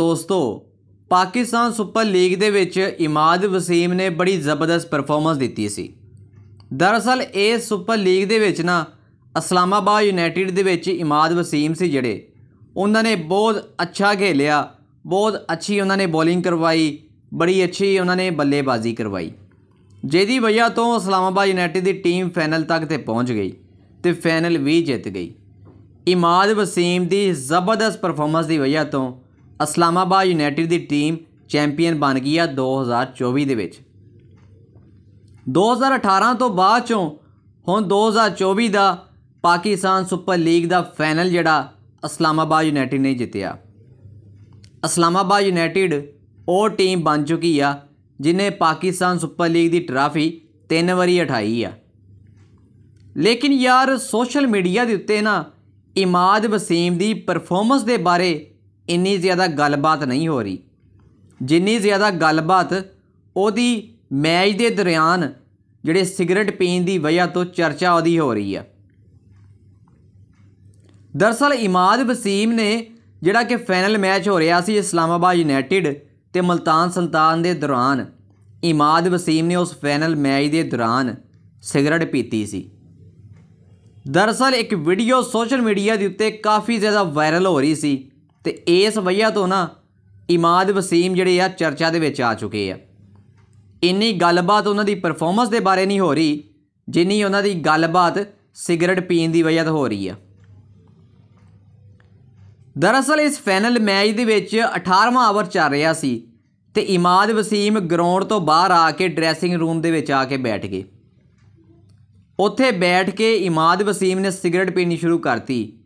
ਦੋਸਤੋ, Pakistan super league ਦੇ ਵਿੱਚ ਇਮਾਦ ਵਸੀਮ ਨੇ ਬੜੀ ਜ਼ਬਰਦਸਤ ਪਰਫਾਰਮੈਂਸ ਦਿੱਤੀ ਸੀ। ਦਰਅਸਲ, ਇਹ ਸੁਪਰ ਲੀਗ ਦੇ ਵਿੱਚ ਨਾ, ਇਸਲਾਮਾਬਾਦ ਯੂਨਾਈਟਿਡ ਦੇ ਵਿੱਚ ਇਮਾਦ ਵਸੀਮ ਸੀ ਜਿਹੜੇ। ਉਹਨਾਂ ਨੇ ਬਹੁਤ ਅੱਛਾ ਖੇਲਿਆ, ਬਹੁਤ ਅੱਛੀ ਉਹਨਾਂ ਨੇ ਬੋਲਿੰਗ ਕਰਵਾਈ, ਬੜੀ ਅੱਛੀ ਉਹਨਾਂ ਨੇ ਬੱਲੇਬਾਜ਼ੀ ਕਰਵਾਈ। ਜਿਹਦੀ ਵਜ੍ਹਾ ਤੋਂ ਇਸਲਾਮਾਬਾਦ ਯੂਨਾਈਟਿਡ ਦੀ ਟੀਮ ਫਾਈਨਲ ਤੱਕ ਤੇ ਪਹੁੰਚ ਗਈ ਤੇ ਫਾਈਨਲ ਵੀ ਜਿੱਤ ਗਈ। ਇਮਾਦ ਵਸੀਮ ਦੀ ਜ਼ਬਰਦਸਤ ਪਰਫਾਰਮੈਂਸ ਦੀ ਵਜ੍ਹਾ ਤੋਂ ਇਸਲਾਮਾਬਾਦ ਯੂਨਾਈਟਿਡ ਦੀ ਟੀਮ ਚੈਂਪੀਅਨ ਬਣ ਗਈ ਆ 2024 ਦੇ ਵਿੱਚ। 2018 ਤੋਂ ਬਾਅਦ ਚੋਂ ਹੁਣ 2024 ਦਾ ਪਾਕਿਸਤਾਨ ਸੁਪਰ ਲੀਗ ਦਾ ਫਾਈਨਲ ਜਿਹੜਾ ਇਸਲਾਮਾਬਾਦ ਯੂਨਾਈਟਿਡ ਨੇ ਜਿੱਤਿਆ। ਇਸਲਾਮਾਬਾਦ ਯੂਨਾਈਟਿਡ ਉਹ ਟੀਮ ਬਣ ਚੁੱਕੀ ਆ ਜਿਨੇ ਪਾਕਿਸਤਾਨ ਸੁਪਰ ਲੀਗ ਦੀ ਟਰਾਫੀ ਤਿੰਨ ਵਾਰੀ ਉਠਾਈ ਆ। ਲੇਕਿਨ ਯਾਰ ਸੋਸ਼ਲ ਮੀਡੀਆ ਦੇ ਉੱਤੇ ਨਾ ਇਮਾਦ ਵਸੀਮ ਦੀ ਪਰਫਾਰਮੈਂਸ ਦੇ ਬਾਰੇ ਇੰਨੀ ਜ਼ਿਆਦਾ ਗੱਲਬਾਤ ਨਹੀਂ ਹੋ ਰਹੀ। ਜਿੰਨੀ ਜ਼ਿਆਦਾ ਗੱਲਬਾਤ ਉਹਦੀ ਮੈਚ ਦੇ ਦੌਰਾਨ ਜਿਹੜੇ ਸਿਗਰਟ ਪੀਣ ਦੀ ਵਜ੍ਹਾ ਤੋਂ ਚਰਚਾ ਉਹਦੀ ਹੋ ਰਹੀ ਆ। ਦਰਸਲ ਇਮਾਦ ਵਸੀਮ ਨੇ ਜਿਹੜਾ ਕਿ ਫਾਈਨਲ ਮੈਚ ਹੋ ਰਿਹਾ ਸੀ ਇਸਲਾਮਾਬਾਦ ਯੂਨਾਈਟਿਡ ਤੇ ਮਲਤਾਨ ਸੁਲਤਾਨ ਦੇ ਦੌਰਾਨ, ਇਮਾਦ ਵਸੀਮ ਨੇ ਉਸ ਫਾਈਨਲ ਮੈਚ ਦੇ ਦੌਰਾਨ ਸਿਗਰਟ ਪੀਤੀ ਸੀ। ਦਰਅਸਲ ਇੱਕ ਵੀਡੀਓ ਸੋਸ਼ਲ ਮੀਡੀਆ ਦੇ ਉੱਤੇ ਕਾਫੀ ਜ਼ਿਆਦਾ ਵਾਇਰਲ ਹੋ ਰਹੀ ਸੀ। ਤੇ ਇਸ ਵਜ੍ਹਾ ਤੋਂ ਨਾ ਇਮਾਦ ਵਸੀਮ ਜਿਹੜੇ ਆ ਚਰਚਾ ਦੇ ਵਿੱਚ ਆ ਚੁੱਕੇ ਆ। ਇੰਨੀ ਗੱਲਬਾਤ ਉਹਨਾਂ ਦੀ ਪਰਫਾਰਮੈਂਸ ਦੇ ਬਾਰੇ ਨਹੀਂ ਹੋ ਰਹੀ, ਜਿੰਨੀ ਉਹਨਾਂ ਦੀ ਗੱਲਬਾਤ ਸਿਗਰਟ ਪੀਣ ਦੀ ਵਜ੍ਹਾ ਤੋਂ ਹੋ ਰਹੀ ਆ। ਦਰਅਸਲ ਇਸ ਫਾਈਨਲ ਮੈਚ ਦੇ ਵਿੱਚ 18ਵਾਂ ਓਵਰ ਚੱਲ ਰਿਹਾ ਸੀ ਤੇ ਇਮਾਦ ਵਸੀਮ ਗਰਾਊਂਡ ਤੋਂ ਬਾਹਰ ਆ ਕੇ ਡਰੈਸਿੰਗ ਰੂਮ ਦੇ ਵਿੱਚ ਆ ਕੇ ਬੈਠ ਗਏ। ਉੱਥੇ ਬੈਠ ਕੇ ਇਮਾਦ ਵਸੀਮ ਨੇ ਸਿਗਰਟ ਪੀਣੀ ਸ਼ੁਰੂ ਕਰਤੀ।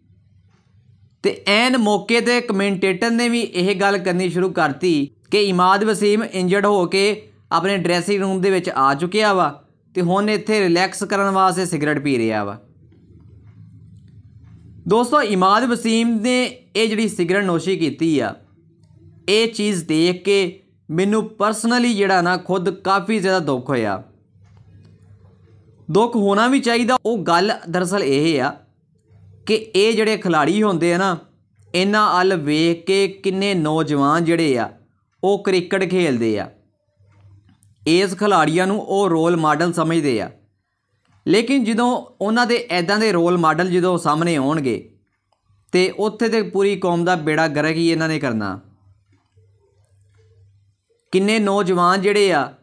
ਤੇ ਐਨ ਮੌਕੇ ਤੇ ਕਮੈਂਟੇਟਰ ਨੇ ਵੀ ਇਹ ਗੱਲ ਕਰਨੀ ਸ਼ੁਰੂ ਕਰਤੀ ਕਿ ਇਮਾਦ ਵਸੀਮ ਇੰਜਰਡ ਹੋ ਕੇ ਆਪਣੇ ਡਰੈਸਿੰਗ ਰੂਮ ਦੇ ਵਿੱਚ ਆ ਚੁੱਕਿਆ ਵਾ ਤੇ ਹੁਣ ਇੱਥੇ ਰਿਲੈਕਸ ਕਰਨ ਵਾਸਤੇ ਸਿਗਰਟ ਪੀ ਰਿਹਾ ਵਾ। ਦੋਸਤੋ, ਇਮਾਦ ਵਸੀਮ ਨੇ ਇਹ ਜਿਹੜੀ ਸਿਗਰਟ ਨੋਸ਼ੀ ਕੀਤੀ ਆ, ਇਹ ਚੀਜ਼ ਦੇਖ ਕੇ ਮੈਨੂੰ ਪਰਸਨਲੀ ਜਿਹੜਾ ਨਾ ਖੁਦ ਕਾਫੀ ਜ਼ਿਆਦਾ ਦੁੱਖ ਹੋਇਆ। ਦੁੱਖ ਹੋਣਾ ਵੀ ਚਾਹੀਦਾ, ਉਹ ਗੱਲ ਦਰਅਸਲ ਇਹ ਆ ਕਿ ਇਹ ਜਿਹੜੇ ਖਿਲਾੜੀ ਹੁੰਦੇ ਆ ਨਾ, ਇਹਨਾਂ ਵੱਲ ਵੇਖ ਕੇ ਕਿੰਨੇ ਨੌਜਵਾਨ ਜਿਹੜੇ ਆ, ਉਹ ਕ੍ਰਿਕਟ ਖੇਲਦੇ ਆ। ਇਸ ਖਿਲਾੜੀਆਂ ਨੂੰ ਉਹ ਰੋਲ ਮਾਡਲ ਸਮਝਦੇ ਆ। ਲੇਕਿਨ ਜਦੋਂ ਉਹਨਾਂ ਦੇ ਐਦਾਂ ਦੇ ਰੋਲ ਮਾਡਲ ਜਦੋਂ ਸਾਹਮਣੇ ਆਉਣਗੇ, ਤੇ ਉੱਥੇ ਤੇ ਪੂਰੀ ਕੌਮ ਦਾ ਬੇੜਾ ਗਰਕ ਹੀ ਇਹਨਾਂ ਨੇ ਕਰਨਾ। ਕਿੰਨੇ ਨੌਜਵਾਨ ਜਿਹੜੇ ਆ,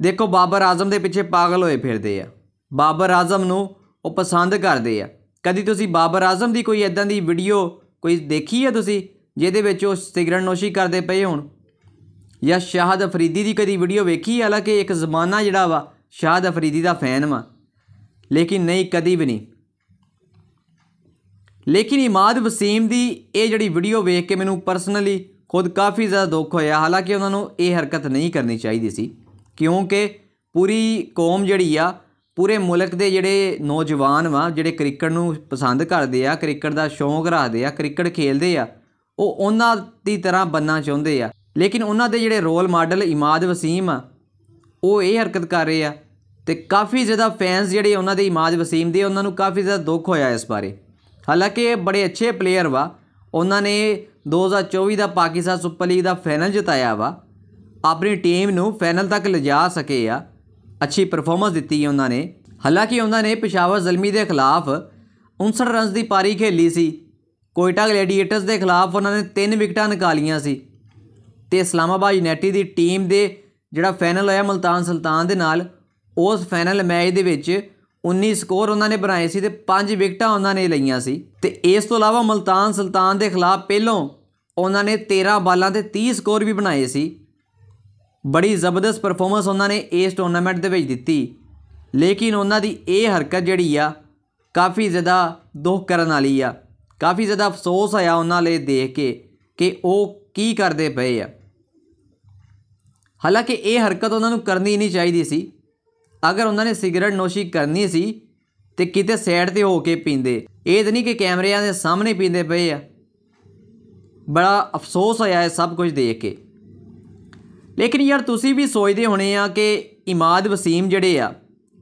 ਦੇਖੋ ਬਾਬਰ ਆਜ਼ਮ ਦੇ ਪਿੱਛੇ ਪਾਗਲ ਹੋਏ ਫਿਰਦੇ ਆ। ਬਾਬਰ ਆਜ਼ਮ ਨੂੰ ਉਹ ਪਸੰਦ ਕਰਦੇ ਆ। ਕਦੀ ਤੁਸੀਂ ਬਾਬਰ ਆਜ਼ਮ ਦੀ ਕੋਈ ਐਦਾਂ ਦੀ ਵੀਡੀਓ ਕੋਈ ਦੇਖੀ ਹੈ ਤੁਸੀਂ, ਜਿਹਦੇ ਵਿੱਚ ਉਹ ਸਿਗਰਟ ਨੋਸ਼ੀ ਕਰਦੇ ਪਏ ਹੋਣ? ਜਾਂ ਸ਼ਾਹਦ ਅਫਰੀਦੀ ਦੀ ਕਦੀ ਵੀਡੀਓ ਵੇਖੀ? ਹਾਲਾਂਕਿ ਇੱਕ ਜ਼ਮਾਨਾ ਜਿਹੜਾ ਵਾ, ਸ਼ਾਹਦ ਅਫਰੀਦੀ ਦਾ ਫੈਨ ਵਾ। ਲੇਕਿਨ ਨਹੀਂ, ਕਦੀ ਵੀ ਨਹੀਂ। ਲੇਕਿਨ ਇਮਾਦ ਵਸੀਮ ਦੀ ਇਹ ਜਿਹੜੀ ਵੀਡੀਓ ਵੇਖ ਕੇ ਮੈਨੂੰ ਪਰਸਨਲੀ ਖੁਦ ਕਾਫੀ ਜ਼ਿਆਦਾ ਦੁੱਖ ਹੋਇਆ। ਹਾਲਾਂਕਿ ਉਹਨਾਂ ਨੂੰ ਇਹ ਹਰਕਤ ਨਹੀਂ ਕਰਨੀ ਚਾਹੀਦੀ ਸੀ। ਕਿਉਂਕਿ ਪੂਰੀ ਕੌਮ ਜਿਹੜੀ ਆ ਪੂਰੇ ਮੁਲਕ ਦੇ ਜਿਹੜੇ ਨੌਜਵਾਨ ਵਾ, ਜਿਹੜੇ ਕ੍ਰਿਕਟ ਨੂੰ ਪਸੰਦ ਕਰਦੇ ਆ, ਕ੍ਰਿਕਟ ਦਾ ਸ਼ੌਂਕ ਰੱਖਦੇ ਆ, ਕ੍ਰਿਕਟ ਖੇਲਦੇ ਆ, ਉਹ ਉਹਨਾਂ ਦੀ ਤਰ੍ਹਾਂ ਬੰਨਾ ਚਾਹੁੰਦੇ ਆ। ਲੇਕਿਨ ਉਹਨਾਂ ਦੇ ਜਿਹੜੇ ਰੋਲ ਮਾਡਲ ਇਮਾਦ ਵਸੀਮ ਆ, ਉਹ ਇਹ ਹਰਕਤ ਕਰ ਰਹੇ ਆ ਤੇ ਕਾਫੀ ਜ਼ਿਆਦਾ ਫੈਨਸ ਜਿਹੜੇ ਉਹਨਾਂ ਦੇ ਇਮਾਦ ਵਸੀਮ ਦੇ, ਉਹਨਾਂ ਨੂੰ ਕਾਫੀ ਜ਼ਿਆਦਾ ਦੁੱਖ ਹੋਇਆ ਇਸ ਬਾਰੇ। ਹਾਲਾਂਕਿ ਇਹ ਬੜੇ ਅੱਛੇ ਪਲੇਅਰ ਵਾ, ਉਹਨਾਂ ਨੇ 2024 ਦਾ ਪਾਕਿਸਤਾਨ ਸੁਪਰ ਲੀਗ ਦਾ ਫਾਈਨਲ ਜਿਤਾਇਆ ਵਾ। ਆਪਣੀ ਟੀਮ ਨੂੰ ਫਾਈਨਲ ਤੱਕ ਲਿਜਾ ਸਕੇ ਆ। ਅੱਛੀ ਪਰਫਾਰਮੈਂਸ ਦਿੱਤੀ ਉਹਨਾਂ ਨੇ। ਹਾਲਾਂਕਿ ਉਹਨਾਂ ਨੇ ਪਿਸ਼ਾਵਰ ਜ਼ਲਮੀ ਦੇ ਖਿਲਾਫ 59 ਰਨਸ ਦੀ ਪਾਰੀ ਖੇਲੀ ਸੀ। ਕੋਇਟਾ ਗਲੈਡੀਏਟਰਸ ਦੇ ਖਿਲਾਫ ਉਹਨਾਂ ਨੇ 3 ਵਿਕਟਾਂ ਨਿਕਾਲੀਆਂ ਸੀ। ਤੇ ਇਸਲਾਮਾਬਾਦ ਯੂਨਾਈਟਿਡ ਦੀ ਟੀਮ ਦੇ ਜਿਹੜਾ ਫਾਈਨਲ ਹੋਇਆ ਮਲਤਾਨ ਸੁਲਤਾਨ ਦੇ ਨਾਲ, ਉਸ ਫਾਈਨਲ ਮੈਚ ਦੇ ਵਿੱਚ 19 ਸਕੋਰ ਉਹਨਾਂ ਨੇ ਬਣਾਏ ਸੀ ਤੇ 5 ਵਿਕਟਾਂ ਉਹਨਾਂ ਨੇ ਲਈਆਂ ਸੀ। ਤੇ ਇਸ ਤੋਂ ਇਲਾਵਾ ਮਲਤਾਨ ਸੁਲਤਾਨ ਦੇ ਖਿਲਾਫ ਪਹਿਲੋਂ ਉਹਨਾਂ ਨੇ 13 ਬਾਲਾਂ ਤੇ 30 ਸਕੋਰ ਵੀ ਬਣਾਏ ਸੀ। ਬੜੀ ਜ਼ਬਰਦਸਤ ਪਰਫਾਰਮੈਂਸ ਉਹਨਾਂ ਨੇ ਇਸ ਟੂਰਨਾਮੈਂਟ ਦੇ ਵਿੱਚ ਦਿੱਤੀ। ਲੇਕਿਨ ਉਹਨਾਂ ਦੀ ਇਹ ਹਰਕਤ ਜਿਹੜੀ ਆ, ਕਾਫੀ ਜ਼ਿਆਦਾ ਦੁੱਖ ਕਰਨ ਵਾਲੀ ਆ। ਕਾਫੀ ਜ਼ਿਆਦਾ ਅਫਸੋਸ ਆਇਆ ਉਹਨਾਂ ਲਈ ਦੇਖ ਕੇ ਕਿ ਉਹ ਕੀ ਕਰਦੇ ਪਏ ਆ। ਹਾਲਾਂਕਿ ਇਹ ਹਰਕਤ ਉਹਨਾਂ ਨੂੰ ਕਰਨੀ ਨਹੀਂ ਚਾਹੀਦੀ ਸੀ। ਅਗਰ ਉਹਨਾਂ ਨੇ ਸਿਗਰਟ ਨੋਸ਼ੀ ਕਰਨੀ ਸੀ, ਤੇ ਕਿਤੇ ਸਾਈਡ ਤੇ ਹੋ ਕੇ ਪੀਂਦੇ। ਇਹ ਤਾਂ ਨਹੀਂ ਕਿ ਕੈਮਰਿਆਂ ਦੇ ਸਾਹਮਣੇ ਪੀਂਦੇ ਪਏ ਆ। ਬੜਾ ਅਫਸੋਸ ਹੋਇਆ ਇਹ ਸਭ ਕੁਝ ਦੇਖ ਕੇ। ਲੇਕਿਨ ਯਾਰ ਤੁਸੀਂ ਵੀ ਸੋਚਦੇ ਹੋਣੇ ਆ ਕਿ ਇਮਾਦ ਵਸੀਮ ਜਿਹੜੇ ਆ,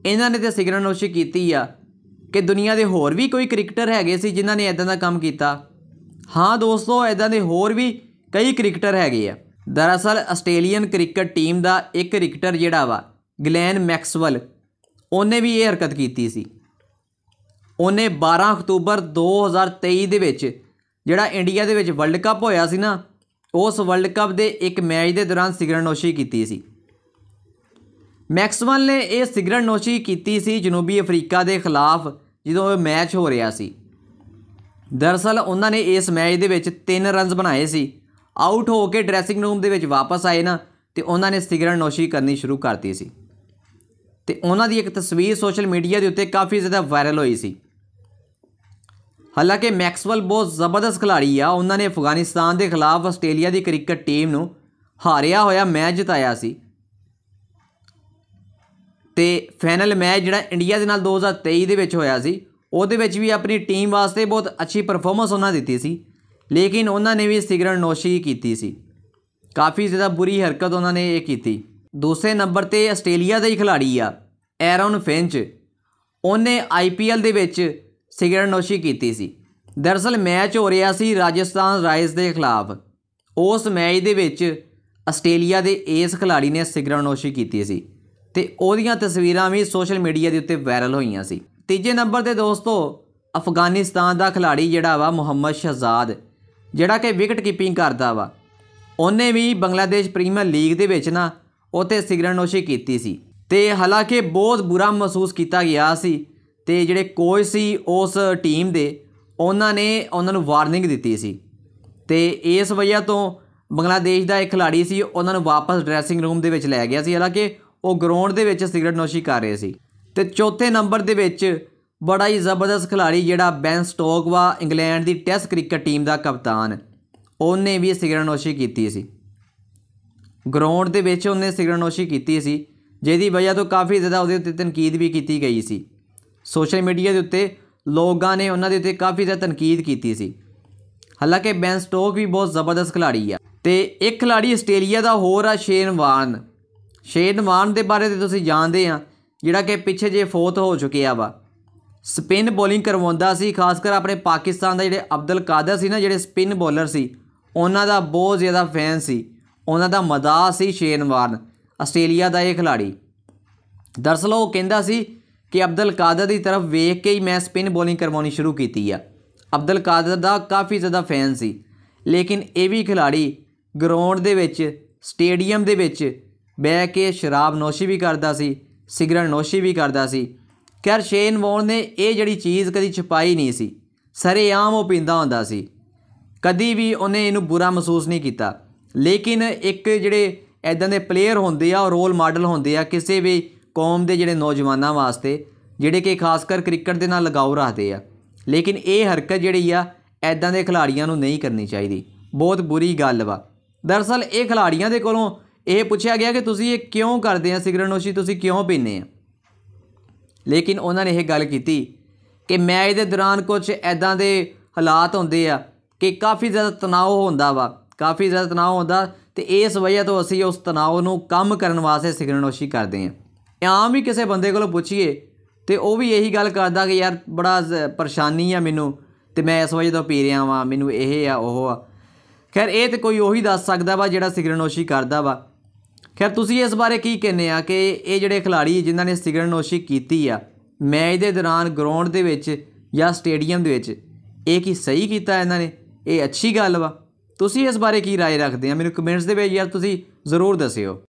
ਇਹਨਾਂ ਨੇ ਤੇ ਸਿਗਰਨੋਸ਼ੀ ਕੀਤੀ ਆ ਕਿ ਦੁਨੀਆ ਦੇ ਹੋਰ ਵੀ ਕੋਈ ਕ੍ਰਿਕਟਰ ਹੈਗੇ ਸੀ ਜਿਨ੍ਹਾਂ ਨੇ ਇਦਾਂ ਦਾ ਕੰਮ ਕੀਤਾ। ਹਾਂ ਦੋਸਤੋ ਇਦਾਂ ਦੇ ਹੋਰ ਵੀ ਕਈ ਕ੍ਰਿਕਟਰ ਹੈਗੇ ਆ। ਦਰਅਸਲ ਆਸਟ੍ਰੇਲੀਅਨ ਕ੍ਰਿਕਟ ਟੀਮ ਦਾ ਇੱਕ ਕ੍ਰਿਕਟਰ ਜਿਹੜਾ ਵਾ, ਗਲੈਨ ਮੈਕਸਵੈਲ, ਉਹਨੇ ਵੀ ਇਹ ਹਰਕਤ ਕੀਤੀ ਸੀ। ਉਹਨੇ 12 ਅਕਤੂਬਰ 2023 ਦੇ ਵਿੱਚ ਜਿਹੜਾ ਇੰਡੀਆ ਦੇ ਵਿੱਚ ਵਰਲਡ ਕੱਪ ਹੋਇਆ ਸੀ ਨਾ ਉਸ ਵਰਲਡ ਕੱਪ ਦੇ ਇੱਕ ਮੈਚ ਦੇ ਦੌਰਾਨ ਸਿਗਰਟਨੋਸ਼ੀ ਕੀਤੀ ਸੀ। ਮੈਕਸਵੈਲ ਨੇ ਇਹ ਸਿਗਰਟਨੋਸ਼ੀ ਕੀਤੀ ਸੀ ਜਨੂਬੀ ਅਫਰੀਕਾ ਦੇ ਖਿਲਾਫ, ਜਦੋਂ ਇਹ ਮੈਚ ਹੋ ਰਿਹਾ ਸੀ। ਦਰਅਸਲ, ਉਹਨਾਂ ਨੇ ਇਸ ਮੈਚ ਦੇ ਵਿੱਚ 3 ਰਨਸ ਬਣਾਏ ਸੀ। ਆਊਟ ਹੋ ਕੇ ਡਰੈਸਿੰਗ ਰੂਮ ਦੇ ਵਿੱਚ ਵਾਪਸ ਆਏ ਨਾ, ਤੇ ਉਹਨਾਂ ਨੇ ਸਿਗਰਟਨੋਸ਼ੀ ਕਰਨੀ ਸ਼ੁਰੂ ਕਰਤੀ ਸੀ। ਤੇ ਉਹਨਾਂ ਦੀ ਇੱਕ ਤਸਵੀਰ ਸੋਸ਼ਲ ਮੀਡੀਆ ਦੇ ਉੱਤੇ ਕਾਫੀ ਜ਼ਿਆਦਾ ਵਾਇਰਲ ਹੋਈ ਸੀ। ਹਾਲਾਂਕਿ ਮੈਕਸਵੈਲ ਬਹੁਤ ਜ਼ਬਰਦਸਤ ਖਿਡਾਰੀ ਆ। ਉਹਨਾਂ ਨੇ ਅਫਗਾਨਿਸਤਾਨ ਦੇ ਖਿਲਾਫ ਆਸਟ੍ਰੇਲੀਆ ਦੀ ਕ੍ਰਿਕਟ ਟੀਮ ਨੂੰ ਹਾਰਿਆ ਹੋਇਆ ਮੈਚ ਜਿਤਾਇਆ ਸੀ। ਤੇ ਫਾਈਨਲ ਮੈਚ ਜਿਹੜਾ ਇੰਡੀਆ ਦੇ ਨਾਲ 2023 ਦੇ ਵਿੱਚ ਹੋਇਆ ਸੀ, ਉਹਦੇ ਵਿੱਚ ਵੀ ਆਪਣੀ ਟੀਮ ਵਾਸਤੇ ਬਹੁਤ ਅੱਛੀ ਪਰਫਾਰਮੈਂਸ ਉਹਨਾਂ ਦਿੱਤੀ ਸੀ। ਲੇਕਿਨ ਉਹਨਾਂ ਨੇ ਵੀ ਸਿਗਰਟ ਨੋਸ਼ੀ ਕੀਤੀ ਸੀ। ਕਾਫੀ ਜ਼ਿਆਦਾ ਬੁਰੀ ਹਰਕਤ ਉਹਨਾਂ ਨੇ ਇਹ ਕੀਤੀ। ਦੂਸਰੇ ਨੰਬਰ ਤੇ ਆਸਟ੍ਰੇਲੀਆ ਦਾ ਹੀ ਖਿਡਾਰੀ ਆ ਐਰਨ ਫਿੰਚ। ਉਹਨੇ ਆਈਪੀਐਲ ਦੇ ਵਿੱਚ ਸਿਗਰਟ ਨੋਸ਼ੀ ਕੀਤੀ ਸੀ। ਦਰਅਸਲ ਮੈਚ ਹੋ ਰਿਹਾ ਸੀ ਰਾਜਸਥਾਨ ਰਾਇਲਸ ਦੇ ਖਿਲਾਫ। ਉਸ ਮੈਚ ਦੇ ਵਿੱਚ ਆਸਟ੍ਰੇਲੀਆ ਦੇ ਇਸ ਖਿਡਾਰੀ ਨੇ ਸਿਗਰਟ ਨੋਸ਼ੀ ਕੀਤੀ ਸੀ ਤੇ ਉਹਦੀਆਂ ਤਸਵੀਰਾਂ ਵੀ ਸੋਸ਼ਲ ਮੀਡੀਆ ਦੇ ਉੱਤੇ ਵਾਇਰਲ ਹੋਈਆਂ ਸੀ। ਤੀਜੇ ਨੰਬਰ ਤੇ ਦੋਸਤੋ, ਅਫਗਾਨਿਸਤਾਨ ਦਾ ਖਿਡਾਰੀ ਜਿਹੜਾ ਵਾ ਮੁਹੰਮਦ ਸ਼ਹਜ਼ਾਦ, ਜਿਹੜਾ ਕਿ ਵਿਕਟ ਕੀਪਿੰਗ ਕਰਦਾ ਵਾ, ਉਹਨੇ ਵੀ ਬੰਗਲਾਦੇਸ਼ ਪ੍ਰੀਮੀਅਰ ਲੀਗ ਦੇ ਵਿੱਚ ਨਾ ਉਤੇ ਸਿਗਰਟ ਨੋਸ਼ੀ ਕੀਤੀ ਸੀ ਤੇ ਹਾਲਾਂਕਿ ਬਹੁਤ ਬੁਰਾ ਮਹਿਸੂਸ ਕੀਤਾ ਗਿਆ ਸੀ ਅਤੇ ਜਿਹੜੇ ਕੋਚ ਸੀ ਉਸ ਟੀਮ ਦੇ, ਉਹਨਾਂ ਨੇ ਉਹਨਾਂ ਨੂੰ ਵਾਰਨਿੰਗ ਦਿੱਤੀ ਸੀ। ਅਤੇ ਇਸ ਵਜ੍ਹਾ ਤੋਂ ਬੰਗਲਾਦੇਸ਼ ਦਾ ਇੱਕ ਖਿਡਾਰੀ ਸੀ, ਉਹਨਾਂ ਨੂੰ ਵਾਪਸ ਡਰੈਸਿੰਗ ਰੂਮ ਦੇ ਵਿੱਚ ਲੈ ਗਿਆ ਸੀ। ਹਾਲਾਂਕਿ ਉਹ ਗਰਾਊਂਡ ਦੇ ਵਿੱਚ ਸਿਗਰਟ ਨੋਸ਼ੀ ਕਰ ਰਹੇ ਸੀ। ਤੇ ਚੌਥੇ ਨੰਬਰ ਦੇ ਵਿੱਚ ਬੜਾ ਹੀ ਜ਼ਬਰਦਸਤ ਖਿਡਾਰੀ ਜਿਹੜਾ ਬੈਨ ਸਟੋਕ ਵਾ ਇੰਗਲੈਂਡ ਦੀ ਟੈਸਟ ਕ੍ਰਿਕਟ ਟੀਮ ਦਾ ਕਪਤਾਨ, ਉਹਨੇ ਵੀ ਸਿਗਰਟ ਨੋਸ਼ੀ ਕੀਤੀ ਸੀ। ਗਰਾਊਂਡ ਦੇ ਵਿੱਚ ਉਹਨੇ ਸਿਗਰਟ ਨੋਸ਼ੀ ਕੀਤੀ ਸੀ, ਜਿਹਦੀ ਵਜ੍ਹਾ ਤੋਂ ਕਾਫੀ ਜ਼ਿਆਦਾ ਉਹਦੇ ਉੱਤੇ ਤਨਕੀਦ ਵੀ ਕੀਤੀ ਗਈ ਸੀ। ਸੋਸ਼ਲ ਮੀਡੀਆ ਦੇ ਉੱਤੇ ਲੋਕਾਂ ਨੇ ਉਹਨਾਂ ਦੇ ਉੱਤੇ ਕਾਫੀ ਜ਼ਿਆਦਾ ਤਨਕੀਦ ਕੀਤੀ ਸੀ। ਹਾਲਾਂਕਿ ਬੈਨ ਸਟੋਕ ਵੀ ਬਹੁਤ ਜ਼ਬਰਦਸਤ ਖਿਲਾੜੀ ਆ। ਤੇ ਇੱਕ ਖਿਲਾੜੀ ਆਸਟ੍ਰੇਲੀਆ ਦਾ ਹੋਰ ਆ, ਸ਼ੇਨ ਵਾਰਨ। ਸ਼ੇਨ ਵਾਰਨ ਦੇ ਬਾਰੇ ਤੇ ਤੁਸੀਂ ਜਾਣਦੇ ਆ, ਜਿਹੜਾ ਕਿ ਪਿੱਛੇ ਜੇ ਫੋਤ ਹੋ ਚੁੱਕਿਆ ਵਾ। ਸਪਿਨ ਬੋਲਿੰਗ ਕਰਵਾਉਂਦਾ ਸੀ, ਖਾਸ ਕਰ ਆਪਣੇ ਪਾਕਿਸਤਾਨ ਦਾ ਜਿਹੜੇ ਅਬਦੁਲ ਕਾਦਰ ਸੀ ਨਾ, ਜਿਹੜੇ ਸਪਿਨ ਬੋਲਰ ਸੀ, ਉਹਨਾਂ ਦਾ ਬਹੁਤ ਜ਼ਿਆਦਾ ਫੈਨ ਸੀ। ਉਹਨਾਂ ਦਾ ਮਦਾ ਸੀ ਸ਼ੇਨ ਵਾਰਨ, ਆਸਟ੍ਰੇਲੀਆ ਦਾ ਇਹ ਖਿਲਾੜੀ ਦਰਅਸਲ ਉਹ ਕਹਿੰਦਾ ਸੀ ਕਿ ਅਬਦੁਲ ਕਾਦਰ ਦੀ ਤਰਫ ਵੇਖ ਕੇ ਹੀ ਮੈਂ ਸਪਿਨ ਬੋਲਿੰਗ ਕਰਵਾਉਣੀ ਸ਼ੁਰੂ ਕੀਤੀ ਆ। ਅਬਦੁਲ ਕਾਦਰ ਦਾ ਕਾਫੀ ਜ਼ਿਆਦਾ ਫੈਨ ਸੀ। ਲੇਕਿਨ ਇਹ ਵੀ ਖਿਲਾੜੀ ਗਰਾਊਂਡ ਦੇ ਵਿੱਚ ਸਟੇਡੀਅਮ ਦੇ ਵਿੱਚ ਬਹਿ ਕੇ ਸ਼ਰਾਬ ਨੋਸ਼ੀ ਵੀ ਕਰਦਾ ਸੀ, ਸਿਗਰਟ ਨੋਸ਼ੀ ਵੀ ਕਰਦਾ ਸੀ। ਖੈਰ ਸ਼ੇਨ ਵੌਨ ਨੇ ਇਹ ਜਿਹੜੀ ਚੀਜ਼ ਕਦੀ ਛੁਪਾਈ ਨਹੀਂ ਸੀ। ਸਰੇਆਮ ਉਹ ਪੀਂਦਾ ਹੁੰਦਾ ਸੀ। ਕਦੀ ਵੀ ਉਹਨੇ ਇਹਨੂੰ ਬੁਰਾ ਮਹਿਸੂਸ ਨਹੀਂ ਕੀਤਾ। ਲੇਕਿਨ ਇੱਕ ਜਿਹੜੇ ਐਦਾਂ ਦੇ ਪਲੇਅਰ ਹੁੰਦੇ ਆ, ਉਹ ਰੋਲ ਮਾਡਲ ਹੁੰਦੇ ਆ, ਕਿਸੇ ਵੀ ਕੌਮ ਦੇ ਜਿਹੜੇ ਨੌਜਵਾਨਾਂ ਵਾਸਤੇ, ਜਿਹੜੇ ਕਿ ਖਾਸ ਕਰ ਕ੍ਰਿਕਟ ਦੇ ਨਾਲ ਲਗਾਓ ਰੱਖਦੇ ਆ। ਲੇਕਿਨ ਇਹ ਹਰਕਤ ਜਿਹੜੀ ਆ ਐਦਾਂ ਦੇ ਖਿਡਾਰੀਆਂ ਨੂੰ ਨਹੀਂ ਕਰਨੀ ਚਾਹੀਦੀ। ਬਹੁਤ ਬੁਰੀ ਗੱਲ ਵਾ। ਦਰਅਸਲ ਇਹ ਖਿਡਾਰੀਆਂ ਦੇ ਕੋਲੋਂ ਇਹ ਪੁੱਛਿਆ ਗਿਆ ਕਿ ਤੁਸੀਂ ਇਹ ਕਿਉਂ ਕਰਦੇ ਆ ਸਿਗਰਟ ਨੋਸ਼ੀ, ਤੁਸੀਂ ਕਿਉਂ ਪੀਂਦੇ ਆ? ਲੇਕਿਨ ਉਹਨਾਂ ਨੇ ਇਹ ਗੱਲ ਕੀਤੀ ਕਿ ਮੈਚ ਦੇ ਦੌਰਾਨ ਕੁਝ ਐਦਾਂ ਦੇ ਹਾਲਾਤ ਹੁੰਦੇ ਆ ਕਿ ਕਾਫੀ ਜ਼ਿਆਦਾ ਤਣਾਅ ਹੁੰਦਾ ਵਾ। ਕਾਫੀ ਜ਼ਿਆਦਾ ਤਣਾਅ ਹੁੰਦਾ ਤੇ ਇਸ ਵਜ੍ਹਾ ਤੋਂ ਅਸੀਂ ਉਸ ਤਣਾਅ ਨੂੰ ਕੰਮ ਕਰਨ ਵਾਸਤੇ ਸਿਗਰਟ ਨੋਸ਼ੀ ਕਰਦੇ ਆ। ਆਮ ਵੀ ਕਿਸੇ ਬੰਦੇ ਕੋਲੋਂ ਪੁੱਛੀਏ ਤੇ ਉਹ ਵੀ ਇਹੀ ਗੱਲ ਕਰਦਾ ਕਿ ਯਾਰ ਬੜਾ ਪਰੇਸ਼ਾਨੀ ਆ ਮੈਨੂੰ ਤੇ ਮੈਂ ਇਸ ਵਜ੍ਹਾ ਤੋਂ ਪੀ ਰਿਹਾ ਵਾਂ ਮੈਨੂੰ ਇਹ ਆ ਉਹ ਆ ਖੈਰ ਇਹ ਤੇ ਕੋਈ ਉਹੀ ਦੱਸ ਸਕਦਾ ਵਾ ਜਿਹੜਾ ਸਿਗਰਟ ਨੋਸ਼ੀ ਕਰਦਾ ਵਾ ਖੈਰ ਤੁਸੀਂ ਇਸ ਬਾਰੇ ਕੀ ਕਹਿੰਦੇ ਆ ਕਿ ਇਹ ਜਿਹੜੇ ਖਿਡਾਰੀ ਜਿਨ੍ਹਾਂ ਨੇ ਸਿਗਰਟ ਨੋਸ਼ੀ ਕੀਤੀ ਆ ਮੈਚ ਦੇ ਦੌਰਾਨ ਗਰਾਊਂਡ ਦੇ ਵਿੱਚ ਜਾਂ ਸਟੇਡੀਅਮ ਦੇ ਵਿੱਚ ਇਹ ਕੀ ਸਹੀ ਕੀਤਾ ਇਹਨਾਂ ਨੇ ਇਹ ਅੱਛੀ ਗੱਲ ਵਾ ਤੁਸੀਂ ਇਸ ਬਾਰੇ ਕੀ رائے ਰੱਖਦੇ ਆ ਮੈਨੂੰ ਕਮੈਂਟਸ ਦੇ ਵਿੱਚ ਯਾਰ ਤੁਸੀਂ ਜ਼ਰੂਰ ਦੱਸਿਓ